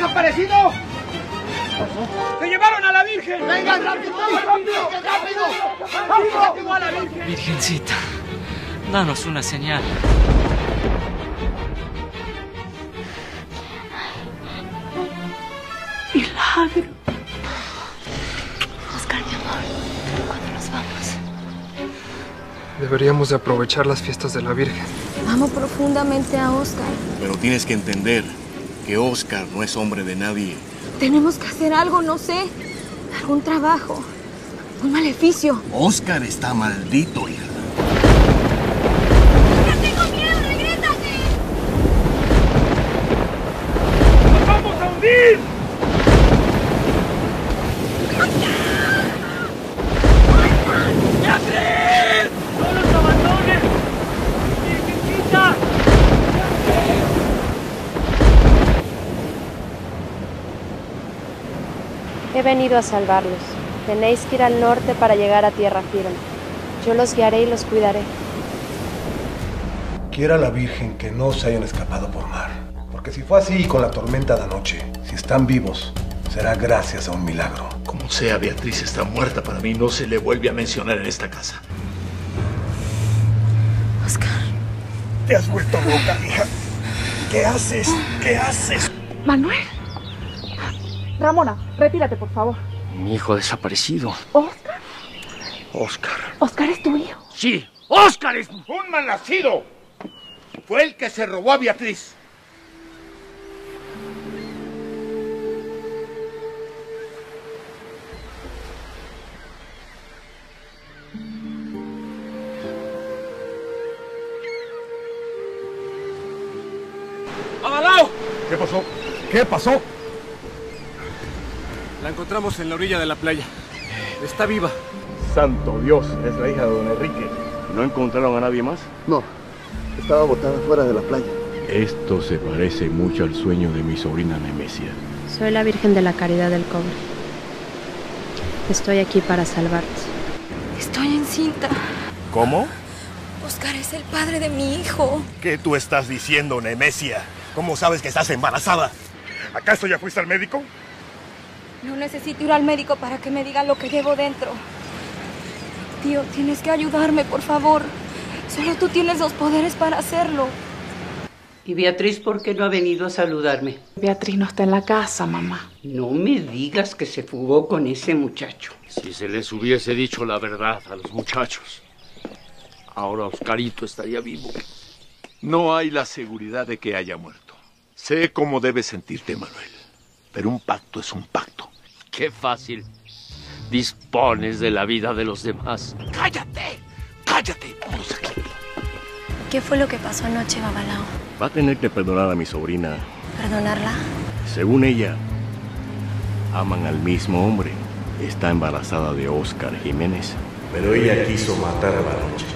desaparecido? ¡Se llevaron a la Virgen! ¡Vengan, rápido, rápido, rápido! ¡Rápido a la Virgen! Virgencita, danos una señal. Milagro. Oscar, mi amor, ¿cuándo nos vamos? Deberíamos de aprovechar las fiestas de la Virgen. Amo profundamente a Oscar. Pero tienes que entender que Oscar no es hombre de nadie. Tenemos que hacer algo, no sé. Algún trabajo. Un maleficio. Oscar está maldito, hija. tengo miedo! ¡Regrésate! ¡Nos vamos a hundir! ¡Beatriz! ¡No nos abandones! ¡Virgencita! He venido a salvarlos. Tenéis que ir al norte para llegar a tierra firme. Yo los guiaré y los cuidaré. Quiera la Virgen que no se hayan escapado por mar. Porque si fue así con la tormenta de anoche, si están vivos, será gracias a un milagro. Como sea, Beatriz está muerta. Para mí no se le vuelve a mencionar en esta casa. Oscar. Te has vuelto loca, hija. ¿Qué haces? ¿Qué haces? Manuel. Ramona, retírate, por favor. Mi hijo desaparecido. ¿Oscar? Oscar. ¿Oscar es tu hijo? Sí, Oscar es... ¡Un malnacido! Fue el que se robó a Beatriz. ¡Abalao! ¿Qué pasó? ¿Qué pasó? La encontramos en la orilla de la playa. Está viva. Santo Dios, es la hija de don Enrique. ¿No encontraron a nadie más? No, estaba botada fuera de la playa. Esto se parece mucho al sueño de mi sobrina Nemesia. Soy la Virgen de la Caridad del Cobre. Estoy aquí para salvarte. Estoy encinta. ¿Cómo? Oscar es el padre de mi hijo. ¿Qué tú estás diciendo, Nemesia? ¿Cómo sabes que estás embarazada? ¿Acaso ya fuiste al médico? No necesito ir al médico para que me digan lo que llevo dentro. Tío, tienes que ayudarme, por favor. Solo tú tienes los poderes para hacerlo. ¿Y Beatriz por qué no ha venido a saludarme? Beatriz no está en la casa, mamá. No me digas que se fugó con ese muchacho. Si se les hubiese dicho la verdad a los muchachos, ahora Oscarito estaría vivo. No hay la seguridad de que haya muerto. Sé cómo debes sentirte, Manuel. Pero un pacto es un pacto. Qué fácil. Dispones de la vida de los demás. ¡Cállate! ¡Cállate! Todos aquí. ¿Qué fue lo que pasó anoche, Babalao? Va a tener que perdonar a mi sobrina. ¿Perdonarla? Según ella, aman al mismo hombre. Está embarazada de Oscar Jiménez. Pero ella quiso matar a la noche.